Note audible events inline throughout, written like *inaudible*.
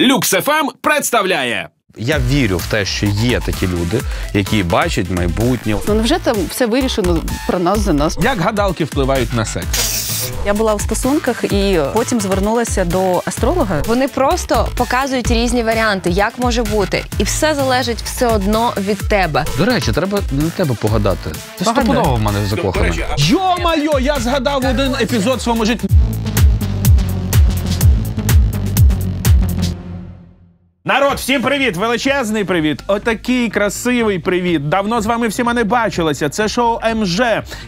Люкс ФМ представляє. Я вірю в те, що є такі люди, які бачать майбутнє. Ну невже там все вирішено про нас за нас? Як гадалки впливають на секс? Я була в стосунках і потім звернулася до астролога. Вони просто показують різні варіанти, як може бути, і все залежить все одно від тебе. До речі, треба на тебе погадати. Ти Погадай. стопудово в мене закоханий. Йо-майо, я згадав один епізод в своєму житті. Народ, всім привіт! Величезний привіт! Отакий красивий привіт! Давно з вами всіма не бачилися. Це шоу МЖ.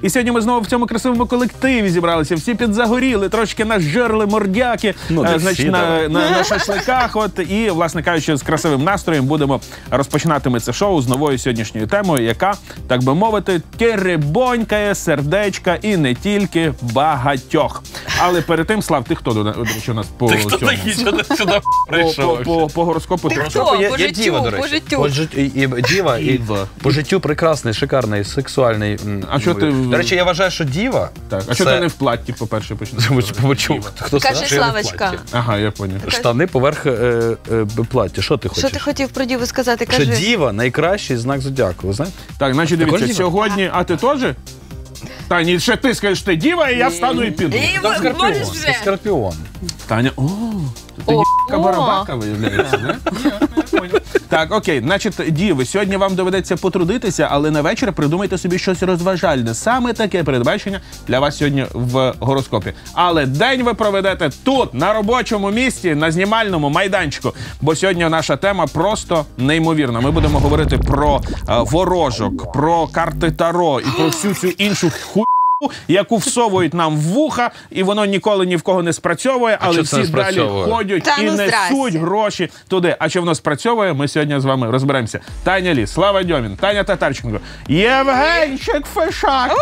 І сьогодні ми знову в цьому красивому колективі зібралися. Всі підзагоріли, трошки нажерли мордяки Ну, не е, значить, на, на, на шашликах. От і, власне кажучи, з красивим настроєм будемо розпочинати ми це шоу з новою сьогоднішньою темою, яка, так би мовити, керебонькає сердечка і не тільки багатьох. Але перед тим, Слав, ти хто до, речі, у нас по цьому? сюди, сюди по, по, по, по гороскопу ти хто? хто? Я, По я життю, діва, до по речі. життю. По жит- і, і, діва, і Діва. по життю прекрасний, шикарний, сексуальний. м, А що ти в- До речі, я вважаю, що діва. Так, а що ти не в платті, по-перше, почнеш? Почув. Хто Каже сказав, що я не в Славочка. Ага, я поняв. Штани поверх е, е, плаття. Що ти хочеш? Що ти хотів про діву сказати? Що Кажи. діва найкращий знак зодіаку, ви знаєте? Так, значить, Також дивіться, діва? сьогодні, а ти теж? Та ні, ще ти скажеш, ти діва, і я встану і піду. І ви- скорпіон. можеш вже. скорпіон. Таня, о, ти О, барабака виявляється, *laughs* не? Так, окей, значить, діви, сьогодні вам доведеться потрудитися, але на вечір придумайте собі щось розважальне. Саме таке передбачення для вас сьогодні в гороскопі. Але день ви проведете тут, на робочому місці, на знімальному майданчику. Бо сьогодні наша тема просто неймовірна. Ми будемо говорити про е, ворожок, про карти Таро і про всю цю іншу ху. Яку всовують нам в вуха, і воно ніколи ні в кого не спрацьовує, але це всі не далі спрацьовує? ходять Та і ну, несуть здрасте. гроші туди. А чи воно спрацьовує? Ми сьогодні з вами розберемося. Таня Ліс, Слава Дьомін, Таня Татарченко, Євгенчик Фешак.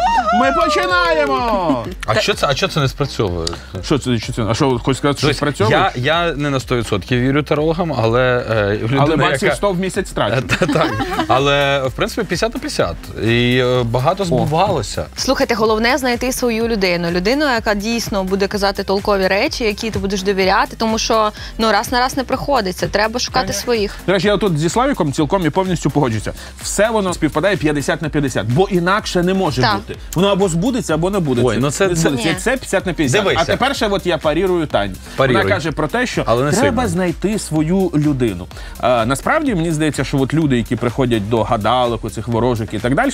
Ми починаємо. А що це, а що це не спрацьовує? Що це? Що це? А що хочеш сказати, що спрацьовує? я, я не на 100% вірю тарологам, але е, людина, Але баксів яка... 100 в місяць. Та, так. Але в принципі 50 на 50. І е, багато збувалося. Слухайте, головне знайти свою людину. Людину, яка дійсно буде казати толкові речі, які ти будеш довіряти, тому що ну раз на раз не приходиться. Треба шукати своїх. До речі, я тут зі Славіком цілком і повністю погоджуся. Все воно співпадає 50 на 50, бо інакше не може Так. бути. Воно або збудеться, або не буде. Ой, ну це- не це- збудеться. Ні. Як це 50 на 50. Дивися. А тепер ще от я парірую Тані. Паріруй. Вона каже про те, що Але не треба сильно. знайти свою людину. А, насправді мені здається, що от люди, які приходять до гадалок, оцих ворожок і так далі,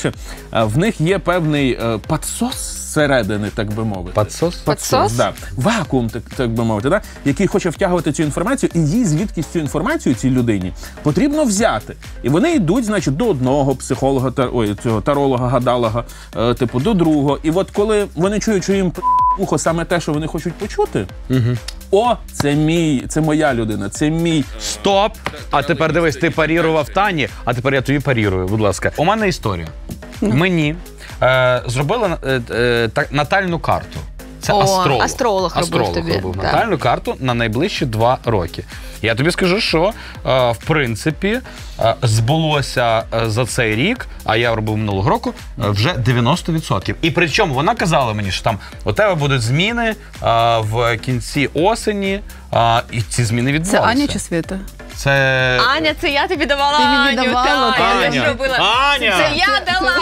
в них є певний е, подсос зсередини, так би мовити. Подсос? Подсос? Да. Вакуум, так, так би мовити, да? який хоче втягувати цю інформацію, і їй звідкись цю інформацію цій людині потрібно взяти. І вони йдуть, значить, до одного психолога, та, ой, цього таролога, гадалога, е, типу, до другого. І от коли вони чують, що їм ухо саме те, що вони хочуть почути, о, це мій, це моя людина, це мій. Стоп! А тепер дивись, ти парірував Тані, а тепер я тобі парірую, будь ласка. У мене історія. Мені е, зробили е, е, натальну карту. Це О, астролог. астролог робив тобі, робив так. натальну карту на найближчі два роки. Я тобі скажу, що е, в принципі е, збулося е, за цей рік, а я робив минулого року, е, вже 90%. І причому вона казала мені, що там у тебе будуть зміни е, в кінці осені, е, і ці зміни Це відбувалися. Аня чи Свята? Це Аня, це я тобі давала Ти мені Аню. давала, так, я Аня. зробила. Аня! Це я дала.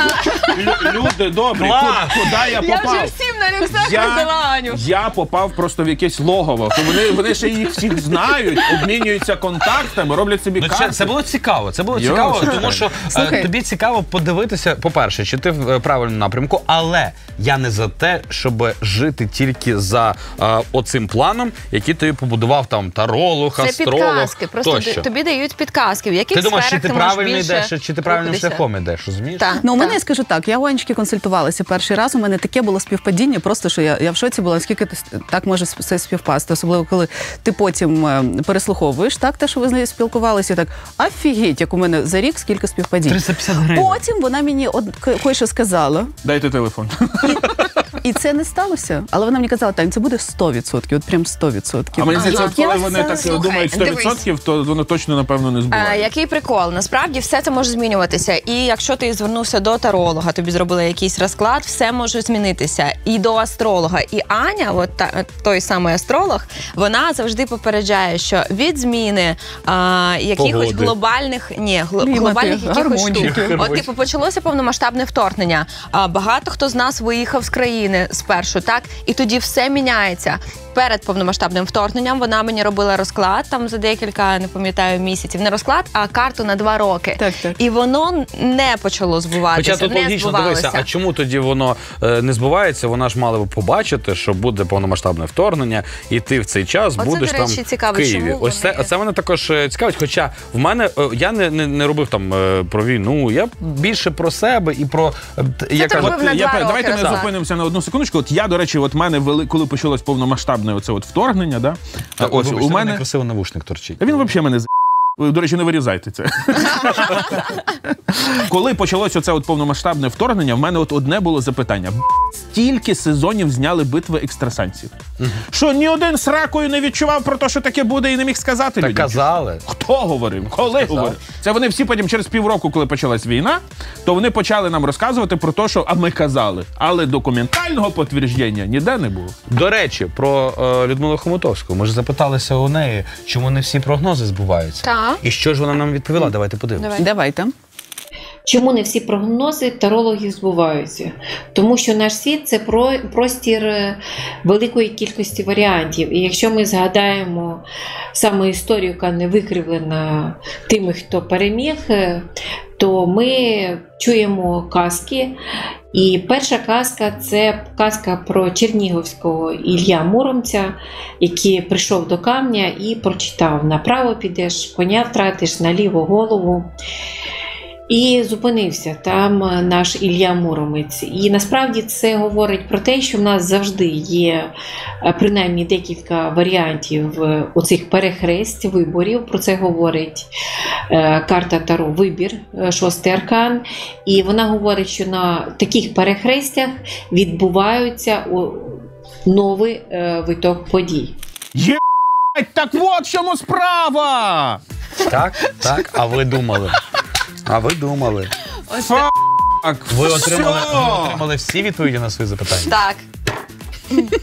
Лю- Люди добрі, Клас! ку- куди я Я попав? вже всім на люксах роздала Аню. я попав просто в якесь логово. То вони, вони ще їх всіх знають, обмінюються контактами, роблять собі Ну, карти. це, це було цікаво. Це було Йо, цікаво, слухай. тому що е, Слухай. тобі цікаво подивитися, по-перше, чи ти в е, правильному напрямку, але я не за те, щоб жити тільки за е, оцим планом, який тобі побудував там таролог, Це астролог. підказки. Просто тощо. тобі дають підказки. В яких Ти думаєш, чи сферах ти ти можеш правильно більше йдеш, чи ти правильним рухатися? шляхом йдеш, розумієш? Так, Ну, у мене я скажу так, я у Анечки консультувалася перший раз. У мене таке було співпадіння, просто що я, я в шоці була, наскільки ти так може все співпасти. Особливо, коли ти потім е, переслуховуєш так, те, що ви з нею спілкувалися, і так офігеть, як у мене за рік скільки співпадінь. 350 гривень. Потім вона мені от ко- кое-що сказала. Дайте телефон. *laughs* І це не сталося. Але вона мені казала, Тань, це буде 100%, от прям 100%. А мені здається, от коли вони так Слухай, думають 100%, то воно точно, напевно, не Е, збувається. який прикол? Насправді все це може змінюватися. І якщо ти звернувся до таролога, тобі зробили якийсь розклад, все може змінитися. І до астролога. І Аня, от та, той самий астролог, вона завжди попереджає, що від зміни а, якихось Погоди. глобальних ні, гл- Клімати, глобальних якихось гармонії. штук. От типу почалося повномасштабне вторгнення. А багато хто з нас виїхав з країни спершу, так і тоді все міняється. Перед повномасштабним вторгненням вона мені робила розклад там за декілька, не пам'ятаю, місяців. Не розклад, а карту на два роки. Так, так. І воно не почало збуватися. Хоча тут не логічно збувалося. дивися, а чому тоді воно е, не збувається? Вона ж мала би побачити, що буде повномасштабне вторгнення, і ти в цей час Оце, будеш до речі, там цікаво, в Києві. чому Ось це, вони- це мене також е, цікавить. Хоча в мене е, я не, не, не робив там е, про війну, я більше про себе і про е, т- я ти кажу, робив на я, два пе- роки давайте ми назад. зупинимося на одну секундочку. От я, до речі, от мене вели, коли почалось повномасштабне оце от вторгнення, да? Так, ось вибачте, у мене. красиво навушник торчить. Та він взагалі мене з. До речі, не вирізайте це. *laughs* Коли почалося це от повномасштабне вторгнення, в мене от одне було запитання: стільки сезонів зняли битви екстрасенсів. Що ні один сракою не відчував про те, що таке буде, і не міг сказати людям? казали. Хто говорив? Коли говорив? Це вони всі потім через півроку, коли почалась війна, то вони почали нам розказувати про те, що а ми казали. Але документального підтвердження ніде не було. До речі, про е, Людмилу Хомутовську. Ми ж запиталися у неї, чому не всі прогнози збуваються. Так. І що ж вона нам відповіла? Давайте подивимося. Давайте. Чому не всі прогнози тарологів збуваються? Тому що наш світ це простір е, великої кількості варіантів. І якщо ми згадаємо саме історію, яка не викривлена тими, хто переміг, е, то ми чуємо казки. І перша казка це казка про Чернігівського Ілля Муромця, який прийшов до камня і прочитав: направо підеш, коня втратиш, наліво голову. І зупинився там е, наш Ілля Муромець. І насправді це говорить про те, що в нас завжди є е, принаймні декілька варіантів е, оцих перехресть виборів. Про це говорить карта Таро Вибір, шостий аркан. І вона говорить, що на таких перехрестях відбуваються новий виток подій. Є так от чому справа! Так, так. А ви думали? А ви думали? Ось Ви отримали, ви отримали всі відповіді на свої запитання? Так.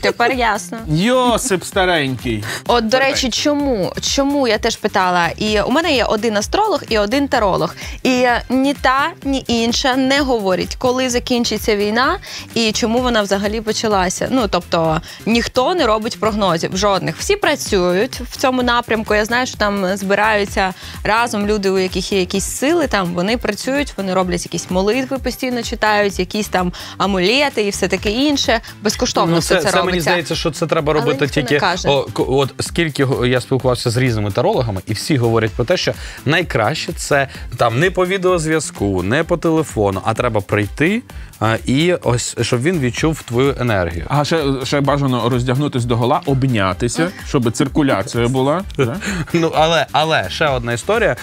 Тепер ясно. Йосип старенький. От, до речі, чому? Чому я теж питала? І у мене є один астролог і один таролог. І ні та, ні інша не говорять, коли закінчиться війна і чому вона взагалі почалася. Ну тобто ніхто не робить прогнозів, жодних. Всі працюють в цьому напрямку. Я знаю, що там збираються разом люди, у яких є якісь сили. Там вони працюють, вони роблять якісь молитви, постійно читають, якісь там амулети і все таке інше. Безкоштовно все це, це, це робиться. мені здається, що це треба Але робити ніхто не тільки. каже. О, к- от скільки го- я спілкувався з різними тарологами, і всі говорять про те, що найкраще це там не по відеозв'язку, не по телефону, а треба прийти а, і ось щоб він відчув твою енергію. А ще, ще бажано роздягнутись до гола, обнятися, щоб циркуляція була. *laughs* Ну але але ще одна історія.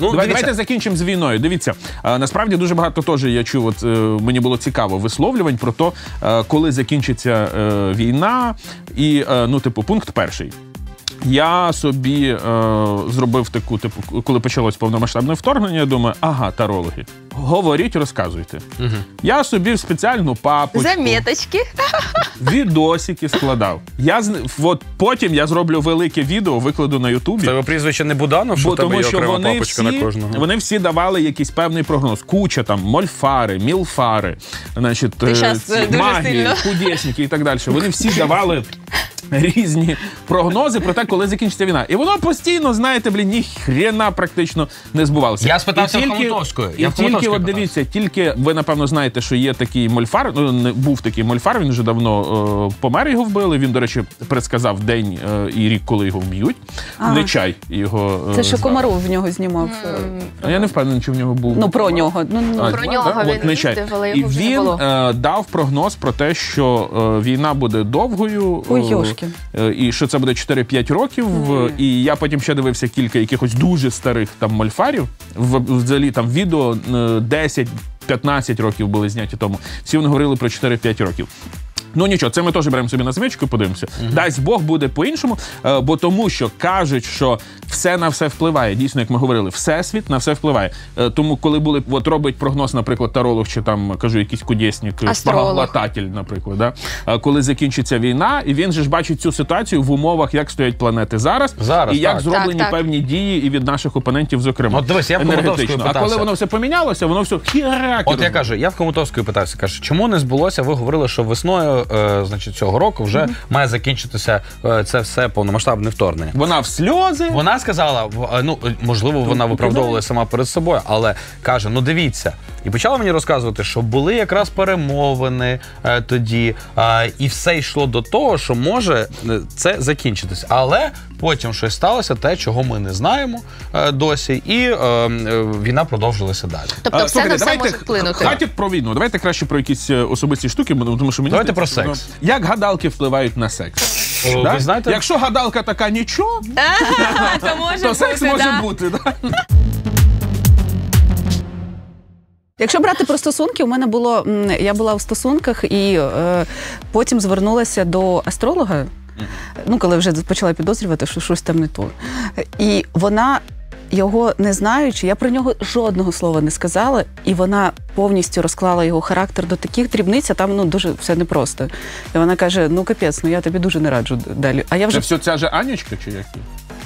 Ну Давай, давайте закінчимо з війною. Дивіться, насправді дуже багато теж я чув. От е, мені було цікаво висловлювань про те, коли закінчиться е, війна, і е, ну, типу, пункт перший. Я собі е, зробив таку, типу, коли почалось повномасштабне вторгнення, я думаю, ага, тарологи, говоріть, розказуйте. Я собі в спеціальну папочку Заміточки. відосики складав. Я з- от потім я зроблю велике відео, викладу на Ютубі. Це прізвище не Буданов, що Бо в тебе тому є що окрема вони папочка всі, на кожного. вони всі давали якийсь певний прогноз. Куча там мольфари, мілфари, значить, Ти е, щас, е, дуже маги, сильно. кудесники і так далі. Вони всі давали. Різні прогнози про те, коли закінчиться війна. І воно постійно, знаєте, блін, ні хрена практично не збувалося. Я спитався І в тільки- Хомутовської. І Я в тільки, от дивіться, тільки ви, напевно, знаєте, що є такий мольфар. Ну, не був такий мольфар, він вже давно е, помер, його вбили. Він, до речі, предсказав день е, і рік, коли його вб'ють. А. Не чай його. е, Це що. Комаров в нього знімав. А Я не впевнений, чи в нього був. Ну, про нього. Ну, ну, А, Про нього От він не чай. їздив, але І він е, дав прогноз про те, що е, війна буде довгою. Ой, е, е, і що це буде 4-5 років. В- І я потім ще дивився кілька якихось дуже старих там мольфарів. Взагалі там відео е, 10-15 років були зняті тому. Всі вони говорили про 4-5 років. Ну нічого, це ми теж беремо собі на звичку, подивимося. Дасть Бог буде по-іншому, е, бо тому що кажуть, що все на все впливає. Дійсно, як ми говорили, всесвіт на все впливає. Е, Тому, коли були от робить прогноз, наприклад, таролог чи там кажу, якийсь кудєснік, Астролог. наприклад, да? Е, коли закінчиться війна, і він же ж бачить цю ситуацію в умовах, як стоять планети зараз, Зараз, і як так. зроблені Так, так. певні дії і від наших опонентів, зокрема. От дивись, я в енергетично. А коли воно все помінялося, воно все хірак. От я кажу, я в Комутовської питався, кажу, чому не збулося? Ви говорили, що весною, е, значить, цього року вже має закінчитися е, це все повномасштабне вторгнення. Вона в сльози. Вона сказала, в- е, ну е, можливо, вона виправдовувала сама перед собою, але каже: ну дивіться, і почала мені розказувати, що були якраз перемовини е, тоді, е, і все йшло до того, що може е, це закінчитись. Але потім щось сталося, те, чого ми не знаємо е, досі, і е, е, війна продовжилася далі. Тобто все слухайте, на все давайте може вплинути. Хватить про війну. Давайте краще про якісь е, особисті штуки, бо- тому що мені Давайте про що, секс. ну, Як гадалки впливають на секс? О, Да? Ви знаєте, Якщо гадалка така нічого, *laughs* то може то секс бути, може да. бути. Да? Якщо брати про стосунки, у мене було м, я була в стосунках і е, потім звернулася до астролога. Ну, коли вже почала підозрювати, що щось там не то. І вона. Його не знаючи, я про нього жодного слова не сказала, і вона повністю розклала його характер до таких дрібниць, а там ну дуже все непросто. І вона каже: ну капець, ну я тобі дуже не раджу далі. А я Це вже все ця же Анічка чи як?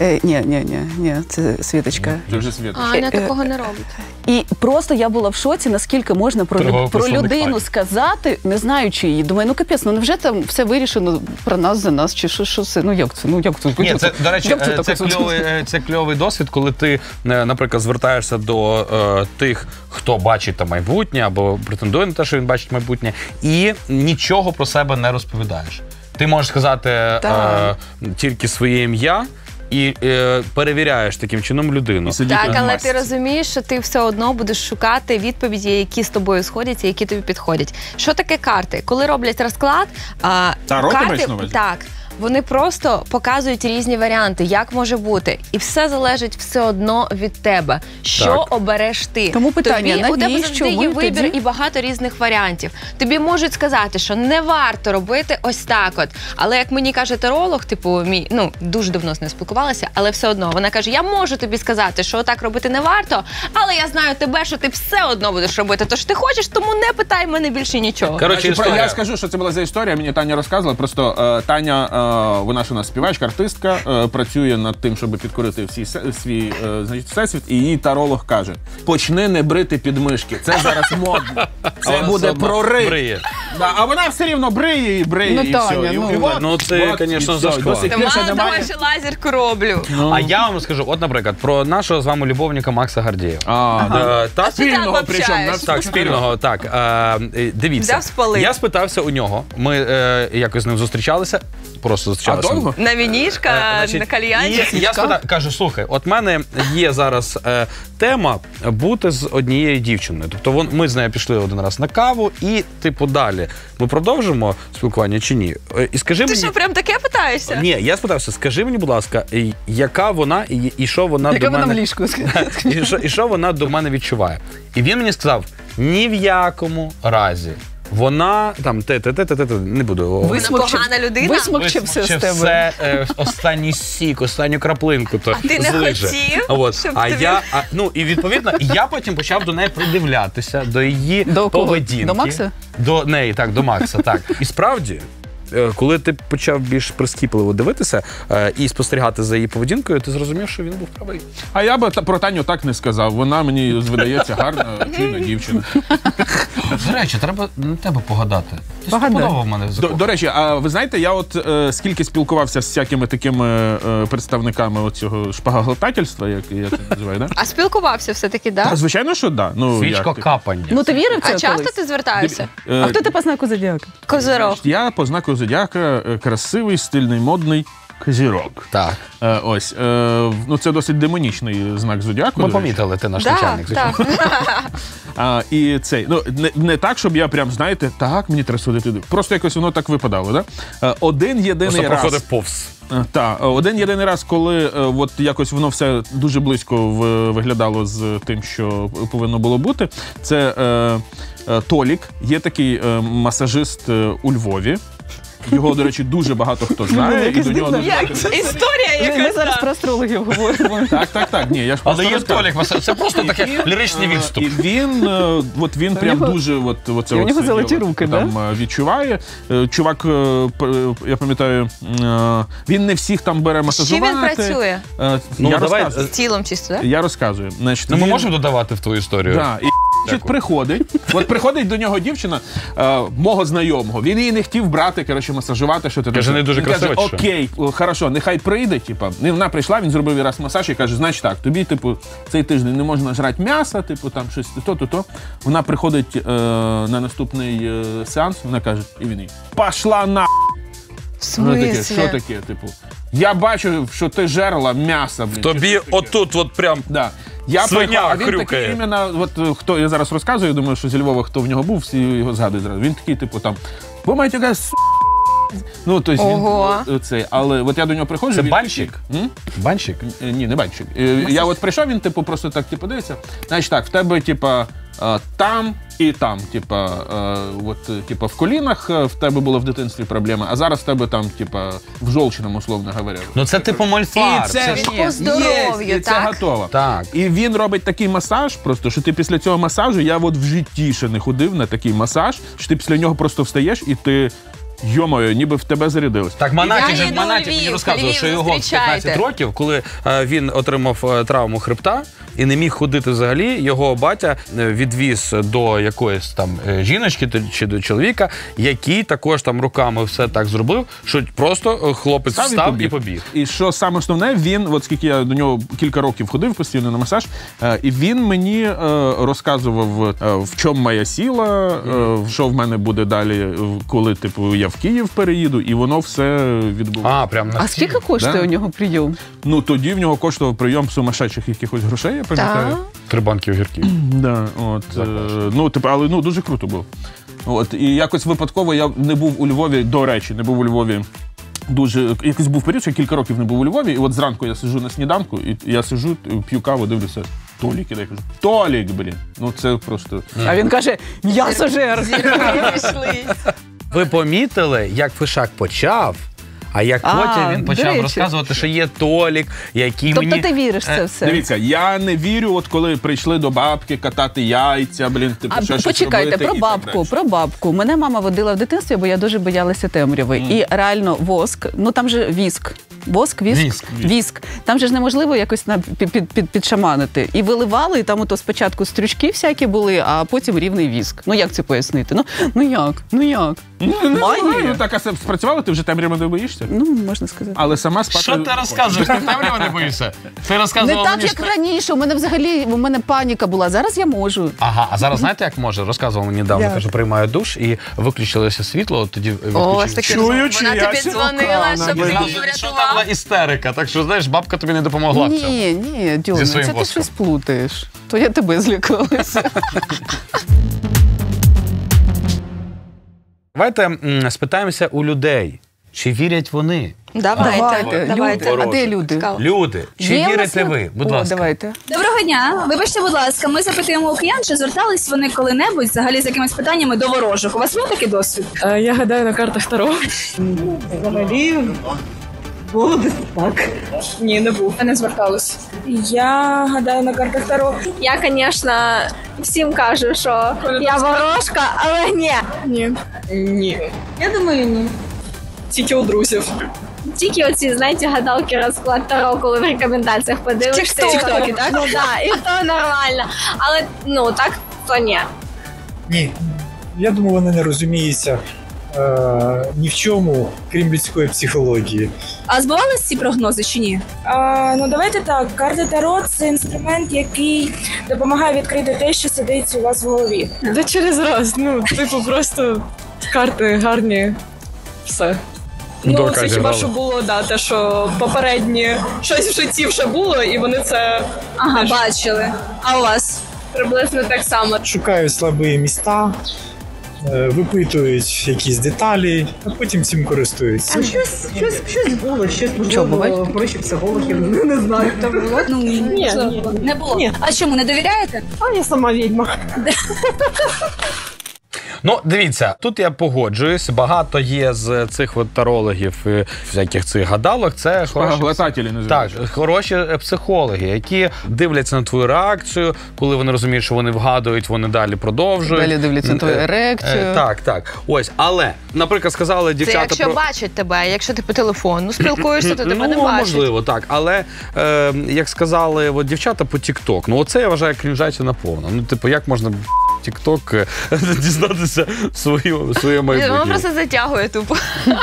Е, ні, ні, ні, ні, це Світочка. Це вже світ. Аня такого не робить. І просто я була в шоці, наскільки можна про, люд- про представник людину Ані. сказати, не знаючи її. Думаю, ну капець, ну невже там все вирішено про нас за нас? Чи що, що це? Ну як це? Ну як це? Ні, це до речі, Як е, це кльовий, е, це кльовий досвід, коли ти, е, наприклад, звертаєшся до е, тих, хто бачить там майбутнє або претендує на те, що він бачить майбутнє, і нічого про себе не розповідаєш. Ти можеш сказати е, Так. тільки своє ім'я. І е, перевіряєш таким чином людину. Так, але ти розумієш, що ти все одно будеш шукати відповіді, які з тобою сходяться, які тобі підходять. Що таке карти? Коли роблять розклад, а, Таро ти маєш карти на увазі? так. Вони просто показують різні варіанти, як може бути, і все залежить все одно від тебе. Що Так. обереш ти? Тому питання, Тобі, у тебе навіщо завжди є ми вибір тоді? і багато різних варіантів. Тобі можуть сказати, що не варто робити ось так. От, але як мені каже таролог, типу, мій ну дуже давно з нею спілкувалася, але все одно вона каже: Я можу тобі сказати, що так робити не варто, але я знаю тебе, що ти все одно будеш робити. Тож ти хочеш, тому не питай мене більше нічого. Коротше, Значить, про- історія. Я скажу, що це була за історія. Мені Таня розказувала. Просто е, Таня, е, вона ж у нас співачка, артистка, е, працює над тим, щоб підкорити всі свій е, значить, всесвіт. І її таролог каже: почни не брити підмишки. Це зараз модно. Це буде прорив. бриє. Да, а вона все рівно бриє і бриє, Ну, і Таня, все. І- ну. і от- Ну, от, конечно, все. зашквар. Мало того, що лазерку роблю. А я вам скажу, от, наприклад, про нашого з вами любовника Макса Гордієва. А, да. Е, та Спільного причому. Так, спільного, так. Е, е, дивіться. Я спитався у нього. Ми е, якось з ним зустрічалися. Просто А довго? На вінішка, Е, значить, на кальянчик. І я спитав, кажу, слухай, от мене є зараз е, тема бути з однією дівчиною. Тобто вон, ми з нею пішли один раз на каву, і, типу, далі. Ми продовжимо спілкування чи ні? Е, І скажи Ти мені. що, прям таке питаєшся? Ні, я спитався, скажи мені, будь ласка, і- яка вона і, і що вона Яка до вона в мене ліжку? *laughs* і що, і що вона до мене відчуває? І він мені сказав: ні в якому разі. Вона там те, те, те, те, те, те, не буду. Вона погана людина? Висмокчив все з Висмокчив тебе. все, е, останній сік, останню краплинку. То А ти не злиже. хотів, От. щоб а тобі- я, а, ну і відповідно, я потім почав до неї придивлятися, до її До кого? поведінки. До Макса? До неї, так, до Макса, так. І справді. Е, Коли ти почав більш прискіпливо дивитися е, і спостерігати за її поведінкою, ти зрозумів, що він був правий. А я би про Таню так не сказав. Вона мені видається гарна, чуйна дівчина. До речі, треба на тебе погадати. Ти Погадай. в мене До, до речі, а ви знаєте, я от е, скільки спілкувався з всякими такими е, представниками оцього шпагаглотательства, як я це називаю, да? А спілкувався все-таки, Та, звичайно, що да. Ну, Свічко як ти? капання. Ну ти вірив в А часто колись? ти звертаєшся? Е, А хто ти по знаку зодіака? Козирог. Я по знаку зодіака е, красивий, стильний, модний козірок. Так. Е, ось. Е, ну, це досить демонічний знак зодіаку. Ми помітили, ти наш Так, начальник. *laughs* так. А, і цей, ну не, не так, щоб я прям, знаєте, так, мені треба судити. Просто якось воно так випадало. Да? Е, один єдиний Просто раз. проходив повз. Так, один єдиний раз, коли е, от якось воно все дуже близько в- виглядало з тим, що повинно було бути. Це е, е, Толік, є такий е, масажист е, у Львові. Його, до речі, дуже багато хто знає. і до нього дуже багато- Історія Ми зараз про астрологів говоримо. Так, так, так. Ні, я ж Але є розказую. Толік Василь, це просто таке ліричний Е, відступ. І він, е, от він прям нього- дуже от, оце і у от нього золоті руки, там е, відчуває. Е, Чувак, е, я пам'ятаю, е, він не всіх там бере З чим масажувати. він працює? Е, Ну, я давай, розказую. З тілом чисто, так? Я розказую. Значить, Ну, ми він- можемо додавати в твою історію. Да, і значить, приходить. От приходить до нього дівчина е, мого знайомого. Він її не хотів брати, коротше, масажувати. Що ти Каже, не дуже каже, чи що? Окей, о, хорошо, нехай прийде. Типа, І вона прийшла, він зробив їй раз масаж і каже: значить так, тобі, типу, цей тиждень не можна жрати м'ясо, типу, там щось то, то, то. Вона приходить е, на наступний е, сеанс, вона каже, і він їй пошла на. Вона таке, що таке? Типу, я бачу, що ти жерла м'ясо. блін. Тобі чи таке?» отут, от прям. Да. Я Свиня приїхав, а він хрюкає. такий іменно, от е, хто я зараз розказую, думаю, що зі Львова, хто в нього був, всі його згадують зразу. Він такий, типу, там, ви маєте якась с***». Ну, тобто Ого. він е, цей, але от я до нього приходжу. Це він банщик? такий, «М? Банщик? Е, Ні, не банщик. Е, Я от прийшов, він, типу, просто так, типу, дивиться. Значить так, в тебе, типа, там і там, типа, е, от, е, типа, в колінах е, в тебе були в дитинстві проблеми, а зараз в тебе там, типа, в жовчному, условно говоря. Ну це типу мольфар. І це ж- по здоров'ю, є, і це так? готово. Так. І він робить такий масаж, просто що ти після цього масажу, я от в житті ще не ходив на такий масаж, що ти після нього просто встаєш і ти. Йомою, ніби в тебе зарядилось. Так, Монатік Я же у мені розказував, що його в 15 років, коли е, він отримав е, травму хребта і не міг ходити взагалі, його батя е, відвіз до якоїсь там е, жіночки чи до чоловіка, який також там руками все так зробив, що просто е, хлопець Став і побіг. і побіг. І що саме основне, він, от скільки я до нього кілька років ходив постійно на масаж, і він мені розказував, в чому моя сила, е, що в мене буде далі, коли типу я в Київ переїду, і воно все відбувається. А, прям на А скільки коштує Да. у нього прийом? Ну тоді в нього коштував прийом сумасшедших якихось грошей, я пам'ятаю. Три банки огірків. Да, от, е, ну, типу, але ну, дуже круто було. От, і якось випадково я не був у Львові, до речі, не був у Львові. Дуже якось був період, що я кілька років не був у Львові, і от зранку я сиджу на сніданку, і я сиджу, п'ю каву, дивлюся. Толік, і я кажу, Толік, блін. Ну це просто. А він каже: м'ясожер. *laughs* Ви помітили, як Фишак почав, а як А, потім він до почав речі. розказувати, що є Толік, який Тобто мені. ти віриш це Е, все? Дивіться, я не вірю, от коли прийшли до бабки катати яйця, блін, типу, А ще щось почекайте робити про і так бабку. далі. Про бабку. Мене мама водила в дитинстві, бо я дуже боялася темряви. І реально воск, ну там же віск. Воск, віск, Віск, віск. Там же ж неможливо якось на під, під, під, підшаманити. І виливали, і там ото спочатку стрючки всякі були, а потім рівний віск. Ну як це пояснити? Ну, ну як? Ну як? Ну, не знаю, ну, так а це спрацювало, ти вже темряви не боїшся. Ну, можна сказати. Але сама спати. Що ти розказуєш? Ти темрява не боїшся? Ти Не так, мені, як що- раніше. У мене взагалі у мене паніка була. Зараз я можу. Ага, а зараз знаєте, як може? Розказував мені недавно, Як? кажу, приймаю душ і виключилося світло, тоді О, ось таке. Чую, Вона чия тобі дзвонила, щоб буде. ти Зразу, що там була істерика, так що знаєш, бабка тобі не допомогла в цьому. Ні, ні, Дюна, своїм це ти воском. щось плутаєш. То я тебе злякалася. *laughs* Давайте м, спитаємося у людей, чи вірять вони. Давайте, Давайте, давайте. люди. А де люди? Цікаво. Люди, чи Є у нас вірите люди? ви? Будь О, ласка. давайте. Доброго дня. Вибачте, будь ласка, ми запитуємо у киян, чи звертались вони коли-небудь взагалі з якимись питаннями до ворожих. У вас був такий досвід? Е, Я гадаю на картах Таро. Взагалі було десь так. Ні, не був. Я не зверталась. Я гадаю на картах Таро. Я, звісно, всім кажу, що я ворожка, але ні. Ні. Ні. Я думаю, ні. Тільки у друзів. Тільки оці, знаєте, гадалки розклад Таро, коли в рекомендаціях подивишся. Тіктоки, так? Ну да, і то нормально. Але ну так, то ні. Ні. Я думаю, вони не розуміються е, ні в чому, крім людської психології. А збувались ці прогнози чи ні? А, ну давайте так. Карти Таро це інструмент, який допомагає відкрити те, що сидить у вас в голові. Та через раз. Ну, типу, просто карти гарні. Все. Ну, Ну, це хіба що було, да, те, що попередні щось в житті вже було, і вони це Ага, бачили. А у вас? Приблизно так само. Шукають слабі міста, випитують якісь деталі, а потім цим користуються. А щось, щось, щось було, щось було буває? проще психологів, не знаю. Ну, ні, Ні, ні. не було. Ні. А чому не довіряєте? А я сама відьма. *laughs* Ну, дивіться, тут я погоджуюсь. Багато є з цих от тарологів, всяких цих гадалок. Це хороші, так, хороші е, психологи, які дивляться на твою реакцію, коли вони розуміють, що вони вгадують, вони далі продовжують. Далі дивляться на твою Е, ерекцію. е, Так, так. Ось, але, наприклад, сказали Це якщо про. бачать тебе, якщо ти по телефону спілкуєшся, то *laughs* тебе ну, не бачать. можливо, так. Але е, як сказали от, дівчата по TikTok, ну оце я вважаю крінжаті наповно. Ну, типу, як можна TikTok *laughs* е, дізнатися свою, своє Ні, Воно просто затягує тупо.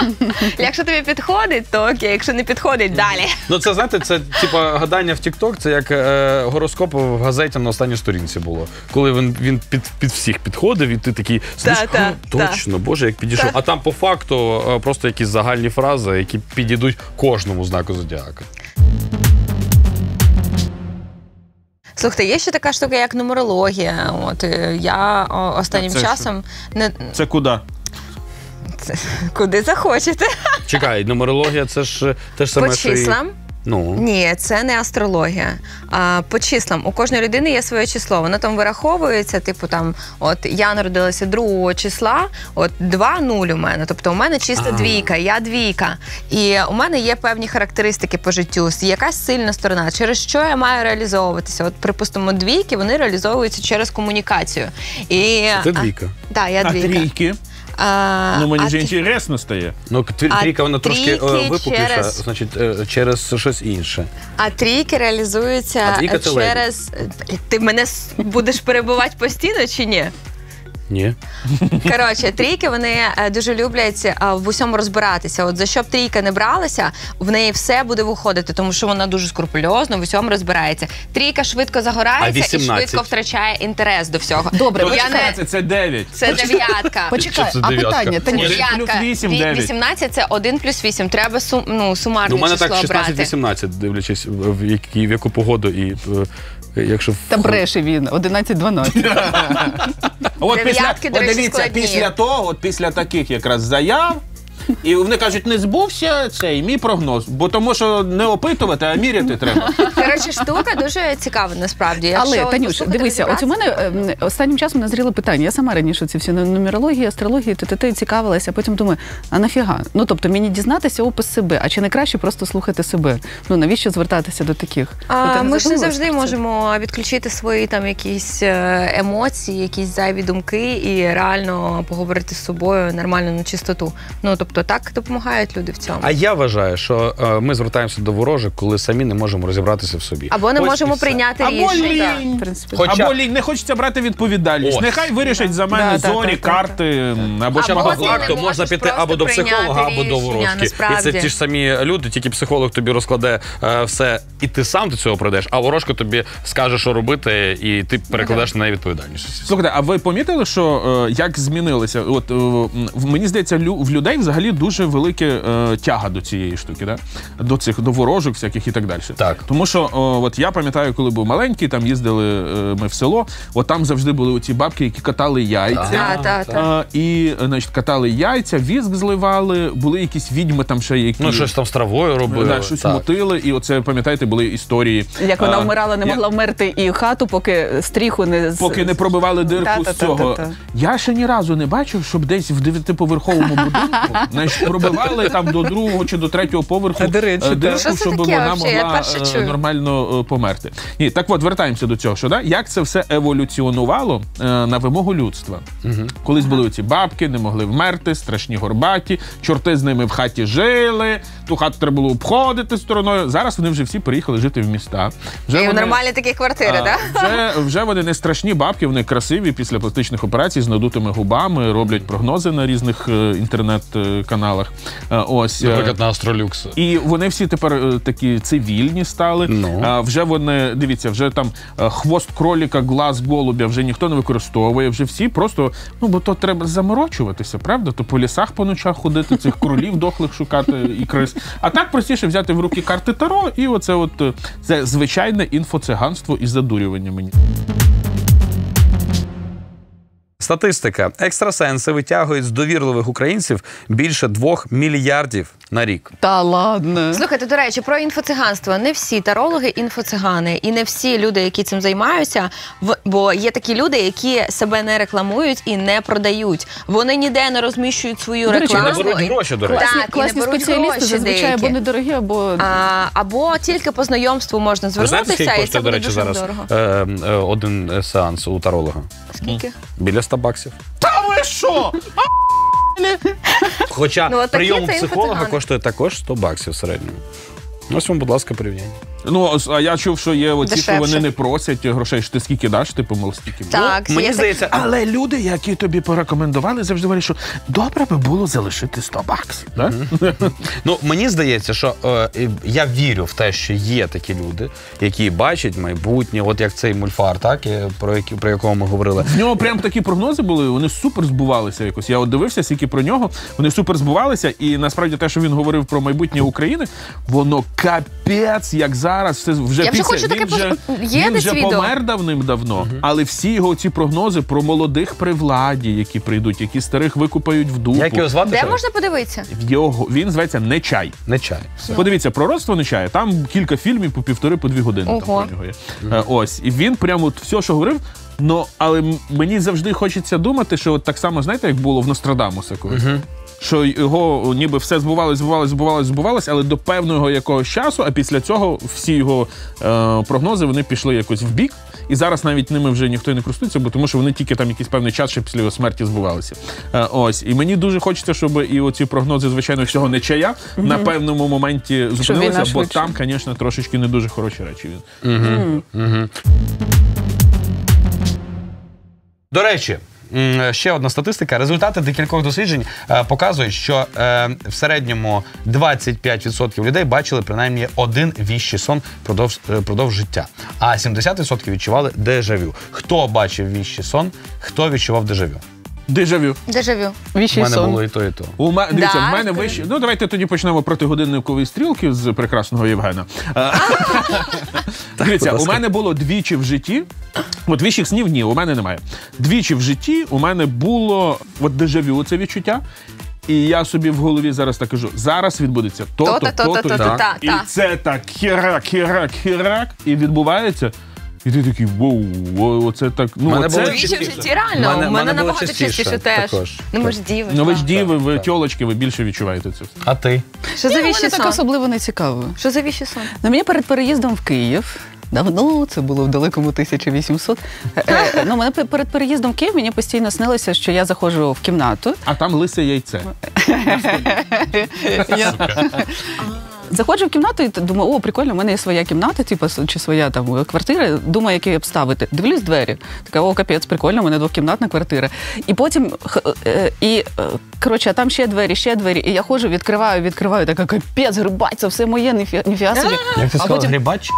*laughs* Якщо тобі підходить, то окей, якщо не підходить, далі. Ну, це знаєте, це типа гадання в TikTok, це як е, гороскоп в газеті на останній сторінці було. Коли він, він під, під всіх підходив, і ти такий сидиш, Та, та, «Ха, точно, боже, як підійшов. Та. А там по факту е, просто якісь загальні фрази, які підійдуть кожному знаку зодіака. Слухайте, є ще така штука, як нумерологія. От е, я о, останнім Це що? часом не Це куди? це, куди захочете. Чекай, нумерологія це ж е, те ж саме. По що і- числам. Ну. Ні, це не астрологія. А по числам у кожної людини є своє число. Воно там вираховується. Типу, там, от я народилася 2 числа, от 2-0 у мене. Тобто у мене чиста А. двійка, я двійка. І у мене є певні характеристики по життю, якась сильна сторона, через що я маю реалізовуватися. От, припустимо, двійки вони реалізовуються через комунікацію. І Ти двійка. Так, я А двійка. трійки? А, Ну мені а ж інтересно стає. Ну, тві- А трійка, вона трошки е, трійки випукліша, через- значить, е, через щось інше. А трійки реалізуються А трійка це леді. через. Ти мене с- будеш перебувати постійно чи ні? Ні. Коротше, трійки вони е, дуже люблять е, в усьому розбиратися. От за що б трійка не бралася, в неї все буде виходити, тому що вона дуже скрупульозно в усьому розбирається. Трійка швидко А загорається і 18? швидко втрачає інтерес до всього. Добре, я Почекай, не це, це 9. це дев'ятка. Почекай, Що це а дев'ятка? питання, Дев'ятка. вісім, Ві- дев'ять. 18 – це 1 плюс 8. Треба сум, ну, сумарне Ну, у мене число так брати. 16-18, дивлячись, в, в, які, в яку погоду і е, якщо Там Та бреше він, 11-12. *laughs* От після, Дев'ятки, до от речі, дивіться, складні. після того, от після таких якраз заяв. І вони кажуть, не збувся цей мій прогноз, бо тому що не опитувати, а міряти треба. Коротше, штука дуже цікава насправді. Якщо Але Танюш, дивися, от у мене ем, останнім часом назріло питання. Я сама раніше ці всі нумерології, астрології, т.т. цікавилася, а потім думаю, а нафіга? Ну тобто мені дізнатися опис себе, а чи не краще просто слухати себе? Ну навіщо звертатися до таких? А, ми ж не завжди можемо відключити свої там якісь е, емоції, якісь зайві думки і реально поговорити з собою нормально на чистоту. Ну тобто так допомагають люди в цьому. А я вважаю, що е, ми звертаємося до ворожих, коли самі не можемо розібратися в собі. Або не Ось і можемо все. прийняти Або рішення. лінь. В принципі. Хоча- Або лінь, не хочеться брати відповідальність. Ось. Нехай вирішать за мене Да, да, зорі, да, да, карти, або Хоча Або ти не факту можеш можна піти просто або до прийняти психолога, або до рішення, ворожки. І це насправді. ті ж самі люди, тільки психолог тобі розкладе е, все, і ти сам до цього прийдеш, а ворожка тобі скаже, що робити, і ти перекладеш на неї відповідальність. Слухайте, а ви помітили, що е, як змінилися? От е, м, мені здається, лю- в людей взагалі дуже велике е, тяга до цієї штуки, да? до цих до ворожок всяких і так далі. Так. Тому що о, от я пам'ятаю, коли був маленький, там їздили е, ми в село. От там завжди були оці бабки, які катали яйця. Так, так, так. Е, і значить, катали яйця, віск зливали, були якісь відьми там ще які. Ну, щось там з травою робили. Да, щось так. мотили, і оце, пам'ятаєте, були історії. Як вона А, вмирала, не я- могла вмерти і хату, поки стріху не Поки не пробивали дирку з цього. Я ще ні разу не бачив, щоб десь в дев'ятиповерховому будинку *laughs* значить, пробивали там до другого чи до третього поверху А, до речі, е, дирку, щоб вона могла е, нормально е, померти. Ні, так от вертаємося до цього, що да, як це все еволюціонувало е, на вимогу людства. Колись були оці бабки, не могли вмерти, страшні горбаті, чорти з ними в хаті жили, ту хату треба було обходити стороною. Зараз вони вже всі переїхали жити в міста. Вже І в нормальні такі квартири, а, так? Вже, вже вони не страшні бабки, вони красиві після пластичних операцій з надутими губами, роблять прогнози на різних е, інтернет-каналах. Е, Ось. е, Наприклад, на Астролюкс. і вони всі тепер е, такі цивільні стали. Ну. А, вже вони, дивіться, вже там хвост кроліка, глаз голубя вже ніхто не використовує. Вже всі просто, ну бо то треба заморочуватися, правда? То по лісах по ночах ходити, цих кролів дохлих шукати і крис. А так простіше взяти в руки карти Таро, і оце от це звичайне інфоциганство і задурювання мені. Статистика. Екстрасенси витягують з довірливих українців більше 2 мільярдів на рік. Та ладно. Слухайте, до речі, про інфоциганство. Не всі тарологи інфоцигани, і не всі люди, які цим займаються, в- бо є такі люди, які себе не рекламують і не продають. Вони ніде не розміщують свою До речі, рекламу. не беруть гроші, до речі. Так, Класні, і класні не беруть спеціалісти гроші зазвичай деякі. або недорогі, або А, або тільки по знайомству можна Ви знаєте, звернутися, скільки і це коштує, до буде речі, дуже зараз дорого. е, е, один е, сеанс у таролога? Скільки? Біля 100 баксів. Та ви що? Хоча Ну, от такі прийом це психолога інфоцигани. коштує також 100 баксів в середньому. Ось вам, будь ласка, порівняння. Ну, а я чув, що є оці, що Дешевше. вони не просять грошей, що ти скільки даш, типу, мов стільки. Так, Мені є здається, Але люди, які тобі порекомендували, завжди говорять, що добре би було залишити 100 баксів. Да? *laughs* Ну, мені здається, що е, я вірю в те, що є такі люди, які бачать майбутнє, от як цей мульфар, так, е, про, які, про якого ми говорили. В нього прям такі прогнози були, вони супер збувалися якось. Я от дивився скільки про нього, вони супер збувалися, і насправді те, що він говорив про майбутнє України, воно капець, як зараз. Все вже Я вже після хочу таке він вже, пос- Є він десь вже відео? помер давним-давно, але всі його ці прогнози про молодих при владі, які прийдуть, які старих викупають в дупу. Як його звати? Де ще можна подивитися? Його він зветься Нечай. Не чай. Все. Подивіться, пророцтво не чає. Там кілька фільмів по півтори, по дві години. Там Ого. про нього є. Е, Ось. І він прямо от все, що говорив. Ну, але м- мені завжди хочеться думати, що от так само, знаєте, як було в Нострадамуса колись. Що його ніби все збувалось, збувалось, збувалось, збувалось, але до певного якогось часу, а після цього всі його е, прогнози вони пішли якось в бік. І зараз навіть ними вже ніхто не користується, бо тому що вони тільки там якийсь певний час ще після його смерті збувалися. Е, ось. І мені дуже хочеться, щоб і оці прогнози, звичайно, всього не чая на певному моменті зупинилися, бо там, звісно, трошечки не дуже хороші речі. Він. До речі. М, Ще одна статистика. Результати декількох досліджень е, показують, що е, в середньому 25% людей бачили принаймні один віщий сон продовж, е, продовж життя, а 70% відчували дежавю. Хто бачив віщий сон, хто відчував дежавю? Дежавю. Дежавю. У віщий мене сон. було і то, і то. У мене дивіться, Да, в мене скажи. вище. Ну давайте тоді почнемо проти годинникової стрілки з прекрасного Євгена. Е, *laughs* Дивіться, у ласка. мене було двічі в житті. От віщих снів ні, у мене немає. Двічі в житті у мене було от дежавю, це відчуття. І я собі в голові зараз так кажу: зараз відбудеться то-то, То-то, то-то, то-то, то-то, та, І та. це так хірак, хірак, хірак, і відбувається. І ти такий воу, воу, оце так. Ну, Мене оце... було Двічі в житті реально. Мене- У мене мене було набагато частіше теж. також. Ну ми ж діви. Ну ви так. ж діви, ви тьолочки, ви більше відчуваєте це все. А ти? Що за Ні, віщий мене так сон? особливо не цікаво. Що за віщий сон? Ну, мені перед переїздом в Київ. Давно це було в далекому 1800. Е, е, ну, мене пе- перед переїздом в Київ мені постійно снилося, що я заходжу в кімнату. А там лисе яйце. *laughs* Я... Заходжу в кімнату і думаю, о, прикольно, у мене є своя кімната, типу, чи своя там квартира. Думаю, які обставити. Дивлюсь двері. Така, о, капець, прикольно, у мене двокімнатна квартира. І потім х- е, і е, коротше, а там ще двері, ще двері. І я ходжу, відкриваю, відкриваю, така капець, грибать, це все моє, ніфі- ніфіга собі. Як ти А сказала, потім- грибач?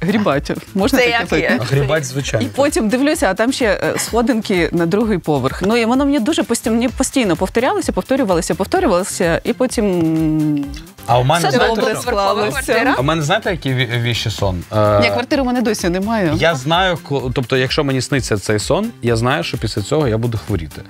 Грібать. Можна Це таке як є. Грибач, звичайно. І потім дивлюся, а там ще е, сходинки на другий поверх. Ну і воно мені дуже постійно, мені постійно повторялося, повторювалося, повторювалося, і потім А у мене все знаєте, добре що? склалося. квартира? А у мене знаєте, який ві- віщий сон? Е, Ні, квартири у мене досі немає. Я знаю, ко- тобто, якщо мені сниться цей сон, я знаю, що після цього я буду хворіти.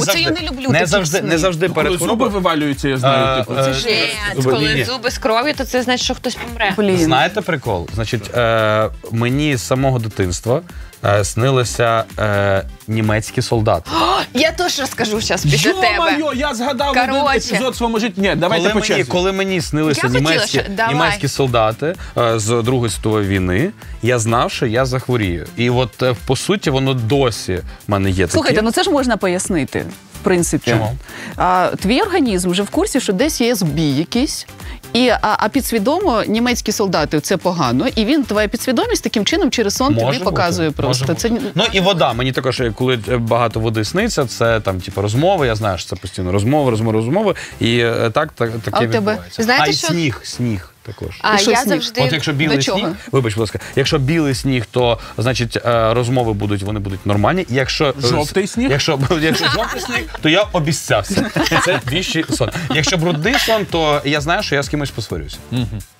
це я не люблю не такі завжди, сни. не завжди Коли перед зуби хворобою. вивалюються, я знаю. Е, типу. е, це- Зуби- коли зуби з кров'ю, то це значить, що хтось помре. Блін. Знаєте прикол? Значить, е, мені з самого дитинства е, снилися е, німецькі солдати. *gasps* Я теж розкажу зараз після тебе. Йо-моє, я згадав Короче. один епізод в своєму житті. Ні, давайте коли, по мені, черзі. коли мені снилися Я хотіла, німецькі, що- давай. німецькі солдати е, з Другої світової війни, я знав, що я захворію. І от е, по суті воно досі в мене є Слухайте, таке. ну це ж можна пояснити. В принципі, Чому? А, твій організм вже в курсі, що десь є збій якийсь, і, а, а підсвідомо німецькі солдати це погано, і він твоя підсвідомість таким чином через сон Може тобі бути, показує може просто. бути. Це Ну і вода. Мені також, е, коли е, багато води сниться, це там, типу, розмови. Я знаю, що це постійно розмови, розмови, розмови. І е, так, так таке А в тебе? відбувається. Знаєте, а і що- сніг, сніг також. А І що я сніг? завжди От якщо До білий чого? сніг, вибач, будь ласка, якщо білий сніг, то значить е, розмови будуть, вони будуть нормальні. Якщо е, Жовтий сніг? Якщо, *laughs* якщо жовтий сніг, то я обіцявся. Це віщий сон. Якщо брудний сон, то я знаю, що я з кимось посварюся.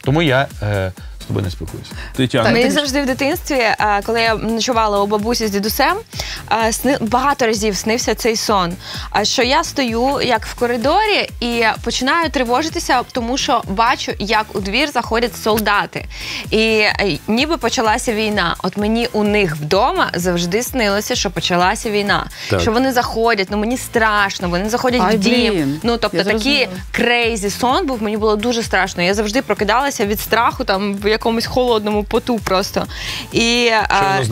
Тому я е, з тобою не спілкуюся. Тетяна. Мені завжди в дитинстві, коли я ночувала у бабусі з дідусем, сни- багато разів снився цей сон. А що я стою як в коридорі і починаю тривожитися, тому що бачу, як у двір заходять солдати. І е, ніби почалася війна. От мені у них вдома завжди снилося, що почалася війна. Так. Що вони заходять, ну мені страшно, вони заходять Ай, в дім. блін. Ну тобто Я такий crazy сон був, мені було дуже страшно. Я завжди прокидалася від страху там якомусь холодному поту просто. І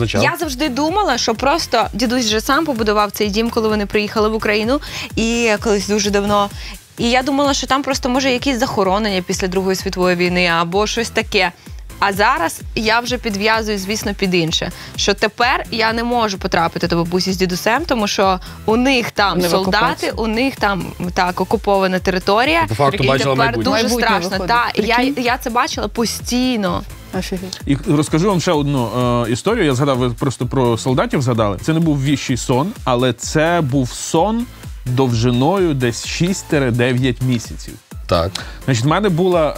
Що а, я завжди думала, що просто дідусь вже сам побудував цей дім, коли вони приїхали в Україну, і колись дуже давно. І я думала, що там просто може якісь захоронення після Другої світової війни або щось таке. А зараз я вже підв'язую, звісно, під інше. Що тепер я не можу потрапити до бабусі з дідусем, тому що у них там Вони в солдати, окупації. у них там так окупована територія. По факту і бачила тепер майбутнє. дуже Майбутнє страшно. виходить. Та я, Прикинь. я це бачила постійно. Офігеть. І розкажу вам ще одну е, історію. Я згадав, ви просто про солдатів згадали. Це не був віщий сон, але це був сон довжиною десь 6-9 місяців. Так. Значить, в мене була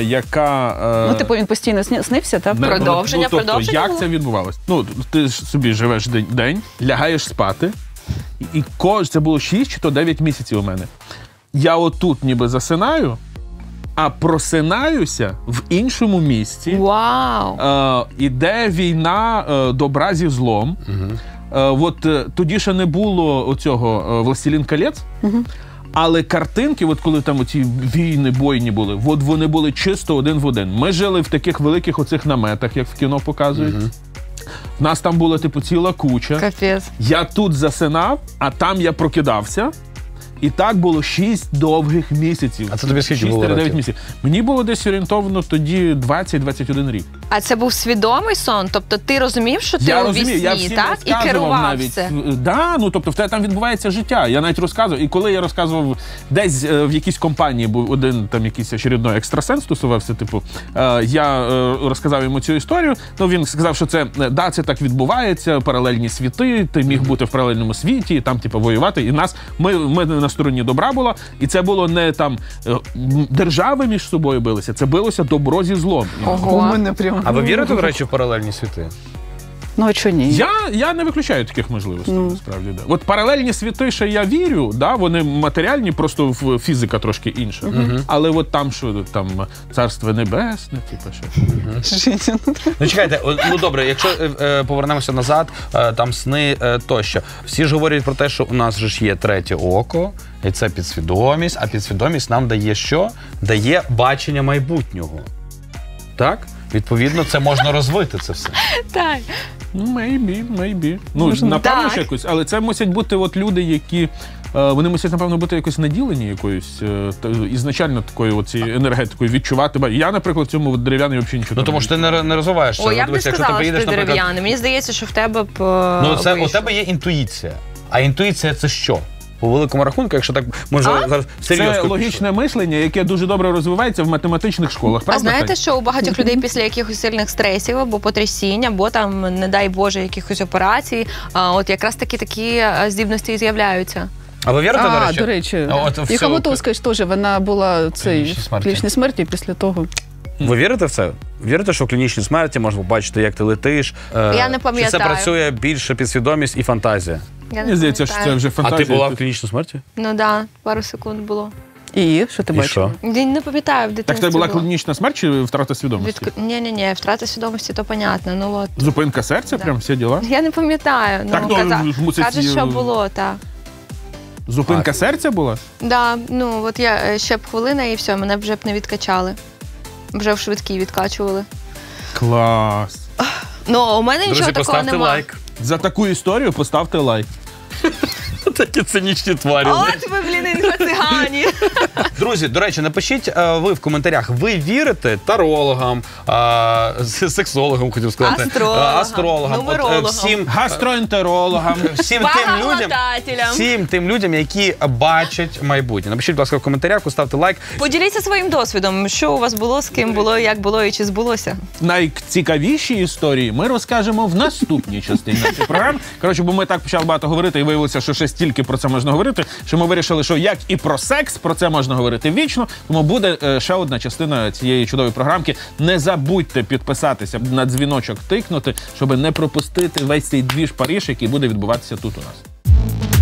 е, яка. Е, Ну, типу, він постійно сні- снився, так? не- продовження, ну, тобто, продовження Як було? це відбувалось? Ну, ти ж собі живеш день, день лягаєш спати, і, і кож, це було 6 чи то 9 місяців у мене. Я отут ніби засинаю, а просинаюся в іншому місці. Вау! Е, іде війна е, добра зі злом. Е, от е, тоді ще не було оцього е, Властелін колець. Але картинки, от коли там оці війни, бойні були, от вони були чисто один в один. Ми жили в таких великих оцих наметах, як в кіно показують. В нас там була типу ціла куча. Капець. Я тут засинав, а там я прокидався. І так було 6 довгих місяців. А це тобі скільки було 6-9 років? місяців. Мені було десь орієнтовно тоді 20-21 рік. А це був свідомий сон? Тобто ти розумів, що ти Я у вісні, я всім так? І розказував керував навіть. все. Да, ну тобто в тебе там відбувається життя. Я навіть розказував. І коли я розказував десь е, в якійсь компанії, був один там якийсь очередной екстрасенс стосувався, типу, е, я е, розказав йому цю історію. Ну він сказав, що це е, да, це так відбувається, паралельні світи. Ти міг бути в паралельному світі, там, типу, воювати. І нас ми, ми на стороні добра була, І це було не там е, держави між собою билися, це билося добро зі злом. У мене прям. А ви вірите, до речі, в паралельні світи? Ну, а чого ні? Я, я не виключаю таких можливостей, Ну. насправді. Да. От паралельні світи, ще я вірю, да, вони матеріальні, просто в- фізика трошки інша. Але от там що там царство небесне, типу що. Ну чекайте, ну добре, якщо е, е, повернемося назад, е, там сни е, тощо. Всі ж говорять про те, що у нас же ж є третє око, і це підсвідомість, а підсвідомість нам дає що? Дає бачення майбутнього. Так? Відповідно, це можна розвити це все. Так. Ну, maybe, maybe. Ну, Можна. напевно, ж якось, але це мусять бути от люди, які. е, Вони мусять, напевно, бути якось наділені якоюсь е, та- ізначально такою оці енергетикою, відчувати. Ба- Я, наприклад, в цьому от дерев'яній взагалі нічого. Ну тому що ти не, не розвиваєшся. О, я б не якщо сказала, що поїдеш, ти наприклад, дерев'яний. Мені здається, що в тебе б Ну, це у вийшло. тебе є інтуїція. А інтуїція це що? По великому рахунку, якщо так може А? зараз серйозно. Це логічне мислення, яке дуже добре розвивається в математичних школах. А Правда? знаєте, Тань? що у багатьох людей після якихось сильних стресів або потрясінь, або там, не дай Боже, якихось операцій, а, от якраз таки такі е, здібності і з'являються. А ви вірите, А, до речі? до речі, А от в і цю- Мотовська ж теж вона була цей Клінічній смерті. клінічній смерті після того. Ви вірите в це? Вірите, що в клінічній смерті можна побачити, як ти летиш? Е, Я не Чи це пам'ятаю. працює більше підсвідомість і фантазія? Я не Мені здається, що це вже А ти була в клінічній смерті? Ну да, пару секунд було. І що ти І бачила? Я не пам'ятаю в Так це була було. клінічна смерть чи втрата свідомості? Від... Ні, ні, ні, втрата свідомості, то понятно. Ну от. Зупинка серця, Да. прям всі діла. Я не пам'ятаю. Ну, Так, ну, каза... мусить каже, її- що було, так. Зупинка А. серця була? Да, ну от я е, ще б хвилина і все, мене вже б не відкачали. Вже в швидкій відкачували. Клас. Ну, у мене нічого такого поставте немає. лайк. За таку історію поставте лайк. *laughs* Такі цинічні тварі. От ви, блін, інфоцигані. *laughs* Друзі, до речі, напишіть е, ви в коментарях, ви вірите тарологам, с- сексологам, хотів сказати, Астрологам, астрологам, от, е, нумерологам. всім, Гастроентерологам. *laughs* всім тим людям. Багамотателям. Всім тим людям, які бачать майбутнє. Напишіть, будь ласка, в коментарях, поставте лайк. Поділіться своїм досвідом, що у вас було, з ким було, як було і чи збулося. Найцікавіші історії ми розкажемо в наступній частині нашої програми. Коротше, бо ми так почали багато говорити, і виявилося, що ще стільки настільки про це можна говорити, що ми вирішили, що як і про секс, про це можна говорити вічно. Тому буде е, ще одна частина цієї чудової програмки. Не забудьте підписатися на дзвіночок, тикнути, щоб не пропустити весь цей двіж Паріж, який буде відбуватися тут у нас.